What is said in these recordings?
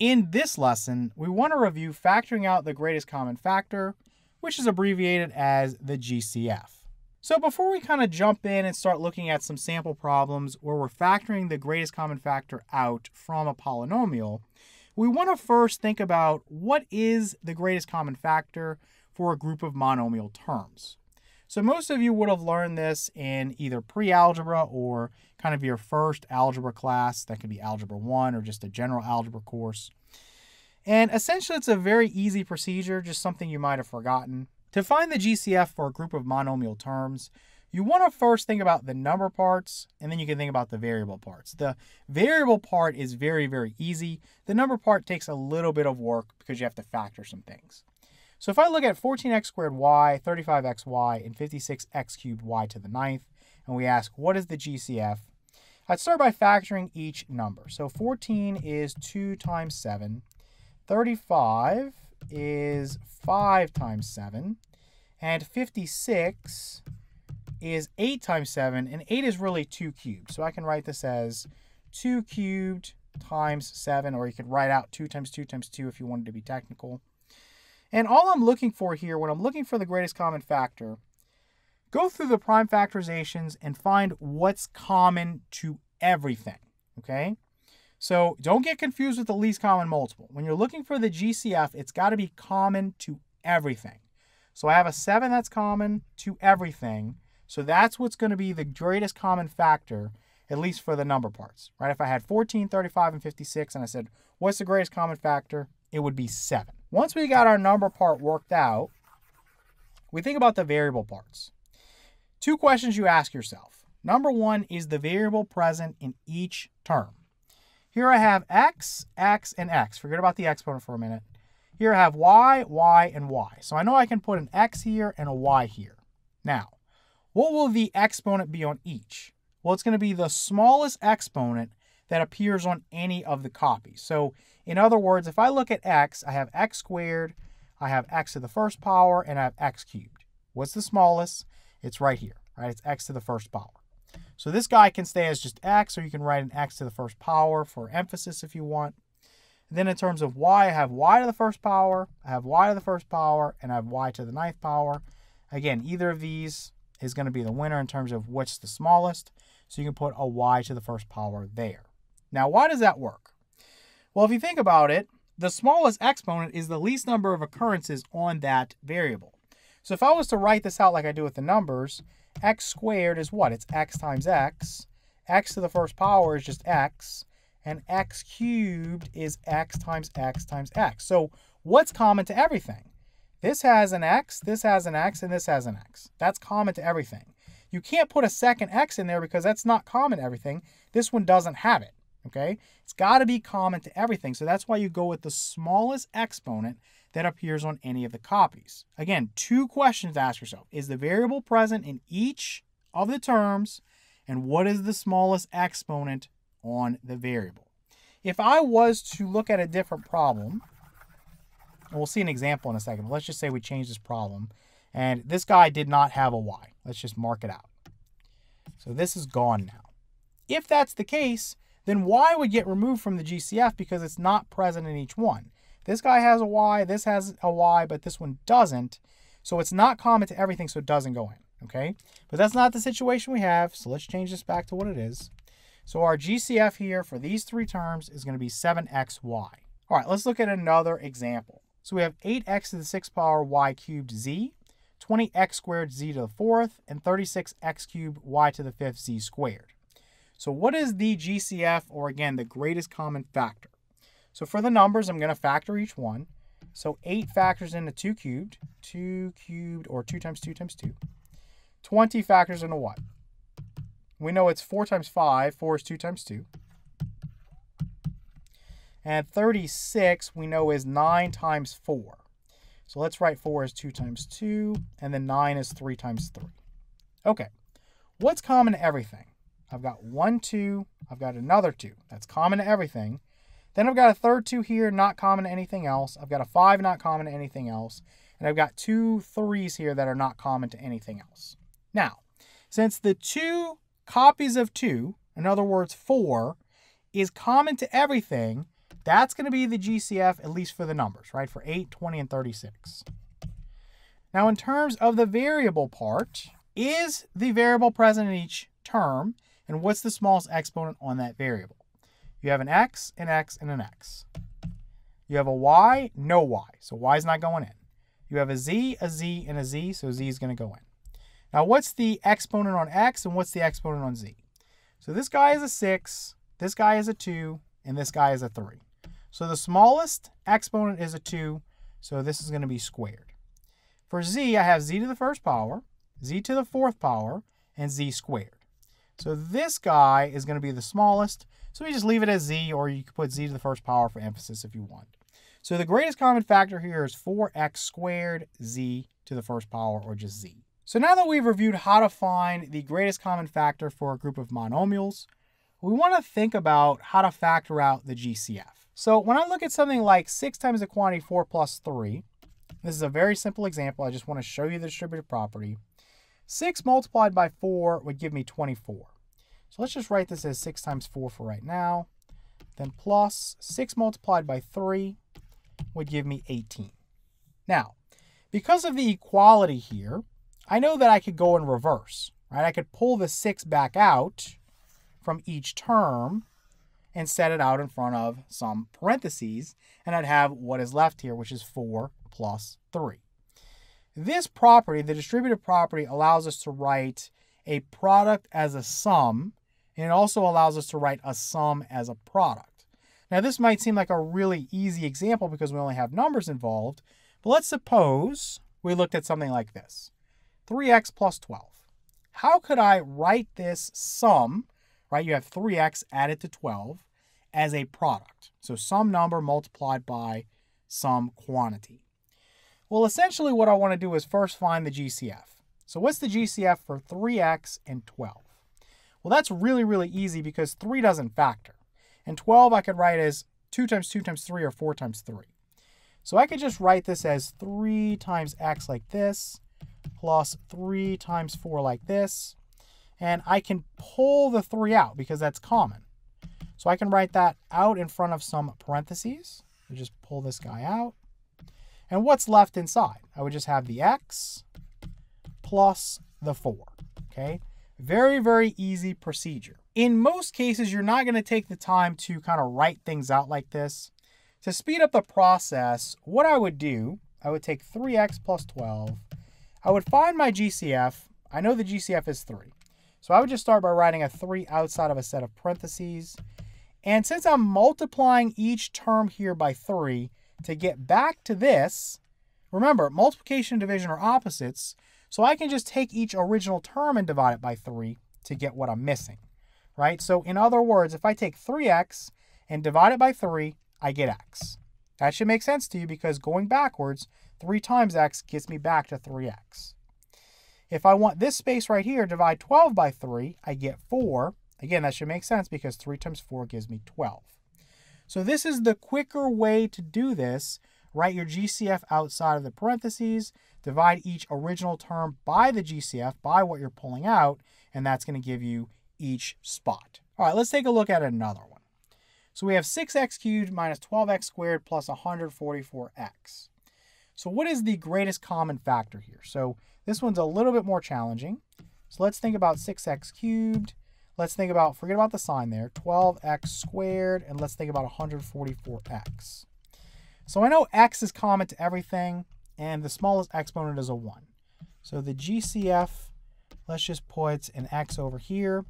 In this lesson, we want to review factoring out the greatest common factor, which is abbreviated as the GCF. So before we kind of jump in and start looking at some sample problems where we're factoring the greatest common factor out from a polynomial, we want to first think about what is the greatest common factor for a group of monomial terms. So most of you would have learned this in either pre-algebra or kind of your first algebra class. That could be Algebra 1 or just a general algebra course. And essentially, it's a very easy procedure, just something you might have forgotten. To find the GCF for a group of monomial terms, you want to first think about the number parts, and then you can think about the variable parts. The variable part is very, very easy. The number part takes a little bit of work because you have to factor some things. So if I look at 14x squared y, 35xy, and 56x cubed y to the ninth, and we ask what is the GCF, I'd start by factoring each number. So 14 is 2 times 7, 35 is 5 times 7, and 56 is 8 times 7, and 8 is really 2 cubed. So I can write this as 2 cubed times 7, or you could write out 2 times 2 times 2 if you wanted to be technical. And all I'm looking for here, when I'm looking for the greatest common factor, go through the prime factorizations and find what's common to everything, okay? So don't get confused with the least common multiple. When you're looking for the GCF, it's got to be common to everything. So I have a 7 that's common to everything. So that's what's going to be the greatest common factor, at least for the number parts, right? If I had 14, 35, and 56, and I said, what's the greatest common factor? It would be 7. Once we got our number part worked out, we think about the variable parts. Two questions you ask yourself. Number one is the variable present in each term. Here I have x, x, and x. Forget about the exponent for a minute. Here I have y, y, and y. So I know I can put an x here and a y here. Now, what will the exponent be on each? Well, it's going to be the smallest exponent that appears on any of the copies. So in other words, if I look at x, I have x squared, I have x to the first power, and I have x cubed. What's the smallest? It's right here, right? It's x to the first power. So this guy can stay as just x, or you can write an x to the first power for emphasis if you want. And then in terms of y, I have y to the first power, I have y to the first power, and I have y to the ninth power. Again, either of these is going to be the winner in terms of what's the smallest. So you can put a y to the first power there. Now, why does that work? Well, if you think about it, the smallest exponent is the least number of occurrences on that variable. So if I was to write this out like I do with the numbers, x squared is what? It's x times x. x to the first power is just x. And x cubed is x times x times x. So what's common to everything? This has an x, this has an x, and this has an x. That's common to everything. You can't put a second x in there because that's not common to everything. This one doesn't have it okay? It's got to be common to everything, so that's why you go with the smallest exponent that appears on any of the copies. Again, two questions to ask yourself. Is the variable present in each of the terms, and what is the smallest exponent on the variable? If I was to look at a different problem, and we'll see an example in a second, but let's just say we change this problem, and this guy did not have a y. Let's just mark it out. So this is gone now. If that's the case, then y would get removed from the GCF because it's not present in each one. This guy has a y, this has a y, but this one doesn't. So it's not common to everything, so it doesn't go in, okay? But that's not the situation we have, so let's change this back to what it is. So our GCF here for these three terms is going to be 7xy. All right, let's look at another example. So we have 8x to the 6th power y cubed z, 20x squared z to the 4th, and 36x cubed y to the 5th z squared. So what is the GCF, or again, the greatest common factor? So for the numbers, I'm going to factor each one. So 8 factors into 2 cubed, 2 cubed, or 2 times 2 times 2. 20 factors into what? We know it's 4 times 5. 4 is 2 times 2. And 36 we know is 9 times 4. So let's write 4 as 2 times 2, and then 9 is 3 times 3. Okay, what's common to everything? I've got one 2, I've got another 2. That's common to everything. Then I've got a third 2 here, not common to anything else. I've got a 5, not common to anything else. And I've got two threes here that are not common to anything else. Now, since the two copies of 2, in other words 4, is common to everything, That's going to be the GCF, at least for the numbers, right? For 8, 20, and 36. Now, in terms of the variable part, is the variable present in each term, and what's the smallest exponent on that variable? You have an x, an x, and an x. You have a y, no y, so y is not going in. You have a z, a z, and a z, so z is going to go in. Now, what's the exponent on x, and what's the exponent on z? So this guy is a 6, this guy is a 2, and this guy is a 3. So the smallest exponent is a 2, so this is going to be squared. For z, I have z to the first power, z to the fourth power, and z squared. So this guy is going to be the smallest, so we just leave it as z, or you could put z to the first power for emphasis if you want. So the greatest common factor here is 4x squared z to the first power, or just z. So now that we've reviewed how to find the greatest common factor for a group of monomials, we want to think about how to factor out the GCF. So when I look at something like 6 times the quantity 4 plus 3, this is a very simple example. I just want to show you the distributive property. 6 multiplied by 4 would give me 24. So let's just write this as 6 times 4 for right now. Then plus 6 multiplied by 3 would give me 18. Now, because of the equality here, I know that I could go in reverse, right? I could pull the 6 back out from each term and set it out in front of some parentheses, and I'd have what is left here, which is 4 plus 3. This property, the distributive property, allows us to write a product as a sum, and it also allows us to write a sum as a product. Now, this might seem like a really easy example because we only have numbers involved, but let's suppose we looked at something like this 3x plus 12. How could I write this sum right? You have 3x added to 12 as a product. So some number multiplied by some quantity. Well, essentially what I want to do is first find the GCF. So what's the GCF for 3x and 12? Well, that's really, really easy because 3 doesn't factor. And 12 I could write as 2 times 2 times 3 or 4 times 3. So I could just write this as 3 times x like this plus 3 times 4 like this and I can pull the 3 out because that's common. So I can write that out in front of some parentheses. I just pull this guy out. And what's left inside? I would just have the x plus the 4. Okay, very, very easy procedure. In most cases, you're not going to take the time to kind of write things out like this. To speed up the process, what I would do, I would take 3x plus 12. I would find my GCF. I know the GCF is 3. So I would just start by writing a 3 outside of a set of parentheses. And since I'm multiplying each term here by 3, to get back to this, remember, multiplication and division are opposites, so I can just take each original term and divide it by 3 to get what I'm missing, right? So in other words, if I take 3x and divide it by 3, I get x. That should make sense to you because going backwards, 3 times x gets me back to 3x. If I want this space right here, divide 12 by 3, I get 4. Again, that should make sense because 3 times 4 gives me 12. So this is the quicker way to do this. Write your GCF outside of the parentheses, divide each original term by the GCF, by what you're pulling out, and that's going to give you each spot. All right, let's take a look at another one. So we have 6x cubed minus 12x squared plus 144x. So what is the greatest common factor here? So this one's a little bit more challenging. So let's think about 6x cubed. Let's think about, forget about the sign there, 12x squared, and let's think about 144x. So I know x is common to everything, and the smallest exponent is a 1. So the GCF, let's just put an x over here.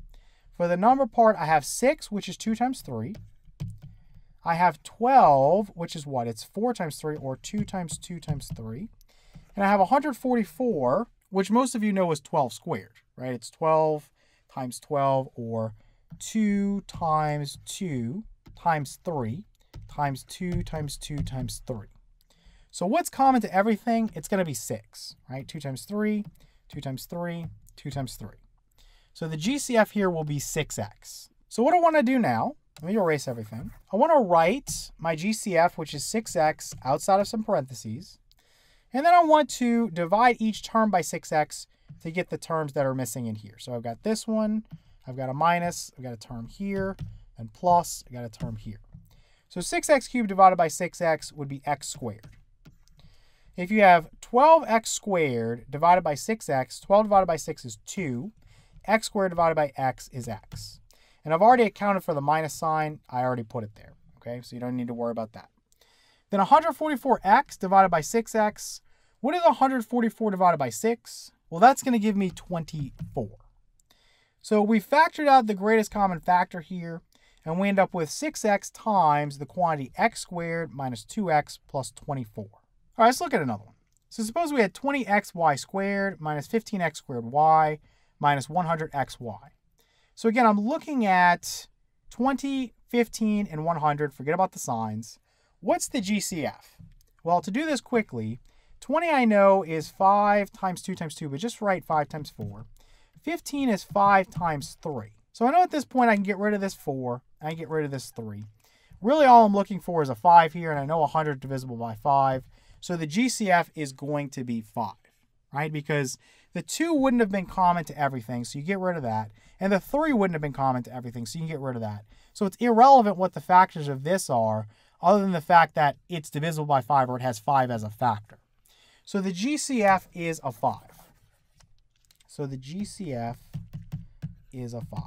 For the number part, I have 6, which is 2 times 3. I have 12, which is what? It's 4 times 3, or 2 times 2 times 3. And I have 144, which most of you know is 12 squared, right? It's 12 times 12 or 2 times 2 times 3 times 2 times 2 times 3. So what's common to everything? It's going to be 6, right? 2 times 3, 2 times 3, 2 times 3. So the GCF here will be 6x. So what I want to do now, let me erase everything. I want to write my GCF, which is 6x, outside of some parentheses. And then I want to divide each term by 6x to get the terms that are missing in here. So I've got this one, I've got a minus, I've got a term here, and plus, I've got a term here. So 6x cubed divided by 6x would be x squared. If you have 12x squared divided by 6x, 12 divided by 6 is 2. x squared divided by x is x. And I've already accounted for the minus sign. I already put it there. Okay, so you don't need to worry about that. Then 144x divided by 6x. What is 144 divided by 6? Well, that's going to give me 24. So we factored out the greatest common factor here, and we end up with 6x times the quantity x squared minus 2x plus 24. All right, let's look at another one. So suppose we had 20xy squared minus 15x squared y minus 100xy. So again, I'm looking at 20, 15, and 100. Forget about the signs. What's the GCF? Well, to do this quickly, 20 I know is 5 times 2 times 2, but just write 5 times 4. 15 is 5 times 3. So I know at this point I can get rid of this 4, and I can get rid of this 3. Really all I'm looking for is a 5 here, and I know 100 divisible by 5. So the GCF is going to be 5, right? Because the 2 wouldn't have been common to everything, so you get rid of that. And the 3 wouldn't have been common to everything, so you can get rid of that. So it's irrelevant what the factors of this are, other than the fact that it's divisible by 5 or it has 5 as a factor. So the GCF is a 5. So the GCF is a 5.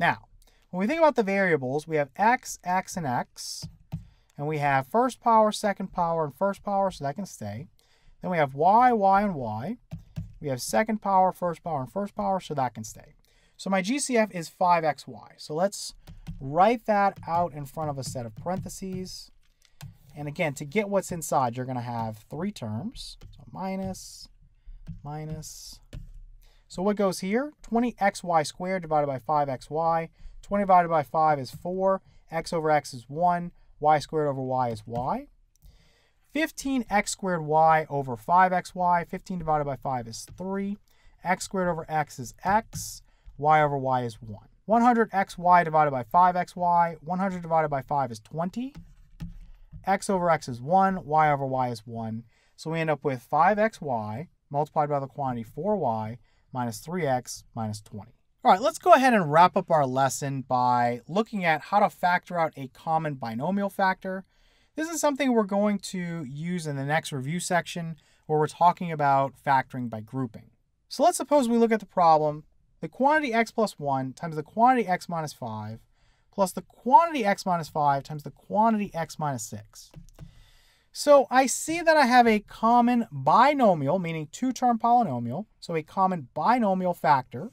Now, when we think about the variables, we have x, x, and x. And we have first power, second power, and first power, so that can stay. Then we have y, y, and y. We have second power, first power, and first power, so that can stay. So my GCF is 5xy. So let's write that out in front of a set of parentheses. And again, to get what's inside, you're going to have three terms. So minus, minus. So what goes here? 20xy squared divided by 5xy. 20 divided by 5 is 4. x over x is 1. y squared over y is y. 15x squared y over 5xy. 15 divided by 5 is 3. x squared over x is x. y over y is 1. 100xy divided by 5xy. 100 divided by 5 is 20 x over x is 1, y over y is 1. So we end up with 5xy multiplied by the quantity 4y minus 3x minus 20. All right, let's go ahead and wrap up our lesson by looking at how to factor out a common binomial factor. This is something we're going to use in the next review section where we're talking about factoring by grouping. So let's suppose we look at the problem, the quantity x plus 1 times the quantity x minus 5 plus the quantity x minus 5 times the quantity x minus 6. So I see that I have a common binomial, meaning two-term polynomial, so a common binomial factor.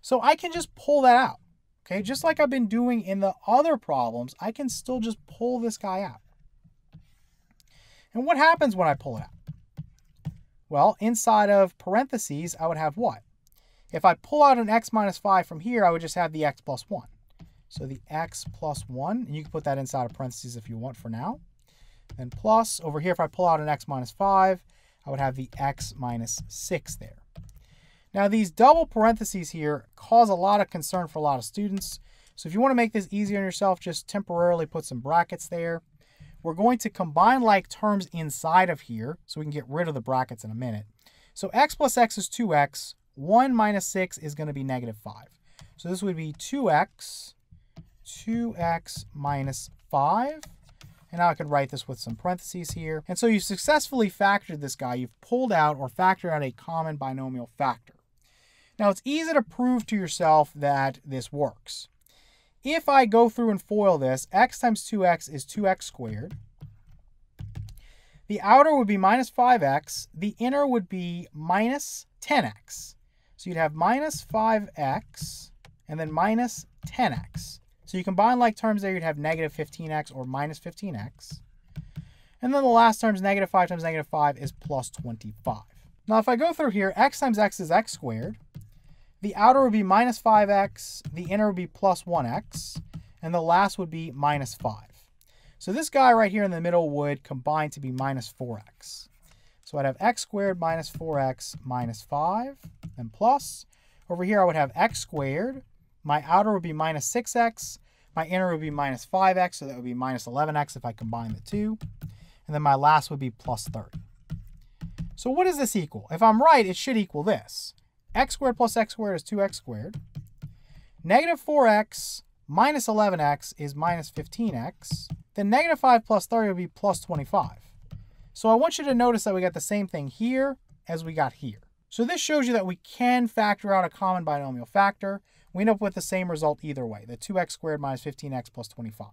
So I can just pull that out. Okay, just like I've been doing in the other problems, I can still just pull this guy out. And what happens when I pull it out? Well, inside of parentheses, I would have what? If I pull out an x minus 5 from here, I would just have the x plus 1. So the x plus 1, and you can put that inside of parentheses if you want for now. Then plus, over here, if I pull out an x minus 5, I would have the x minus 6 there. Now, these double parentheses here cause a lot of concern for a lot of students. So if you want to make this easier on yourself, just temporarily put some brackets there. We're going to combine like terms inside of here, so we can get rid of the brackets in a minute. So x plus x is 2x. 1 minus 6 is going to be negative 5. So this would be 2x 2x minus 5. And now I could write this with some parentheses here. And so you've successfully factored this guy. You've pulled out or factored out a common binomial factor. Now it's easy to prove to yourself that this works. If I go through and FOIL this, x times 2x is 2x squared. The outer would be minus 5x. The inner would be minus 10x. So you'd have minus 5x and then minus 10x. So you combine like terms there, you'd have negative 15x or minus 15x. And then the last term is negative 5 times negative 5 is plus 25. Now if I go through here, x times x is x squared. The outer would be minus 5x, the inner would be plus 1x, and the last would be minus 5. So this guy right here in the middle would combine to be minus 4x. So I'd have x squared minus 4x minus 5, and plus. Over here I would have x squared. My outer would be minus 6x. My inner would be minus 5x, so that would be minus 11x if I combine the two. And then my last would be plus 30. So what does this equal? If I'm right, it should equal this. x squared plus x squared is 2x squared. Negative 4x minus 11x is minus 15x. Then negative 5 plus 30 would be plus 25. So I want you to notice that we got the same thing here as we got here. So this shows you that we can factor out a common binomial factor. We end up with the same result either way, the 2x squared minus 15x plus 25.